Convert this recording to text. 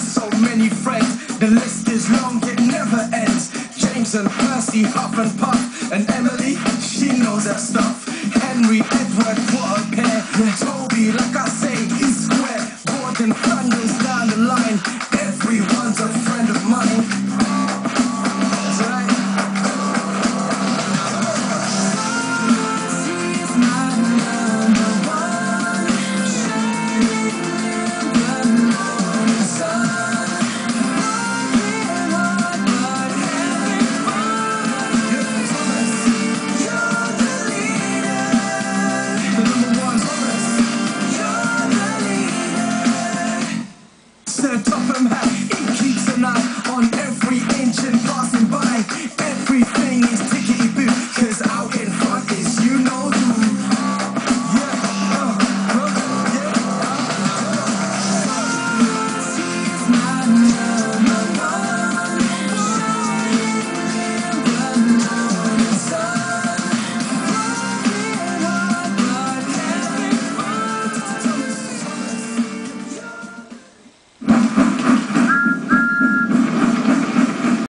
so many friends. The list is long, it never ends. James and Percy, Huff and Puff, and Emily, she knows her stuff. Henry, Edward, what a pair. Toby, like I say, he's square. Gordon,